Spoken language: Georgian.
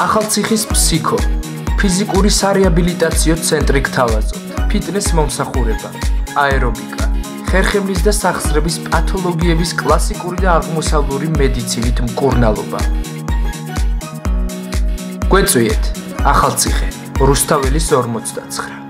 ახალციხის ფსიქო ფიზიკური სარეაბილიტაციო ცენტრი გთავაზობთ ფიტნეს მომსახურება აერობიკა ხერხემლის და სახსრების პათოლოგიების კლასიკური და აღმოსავლური მედიცინით მკურნალობა. გვეწვიეთ ახალციხე რუსთაველის 59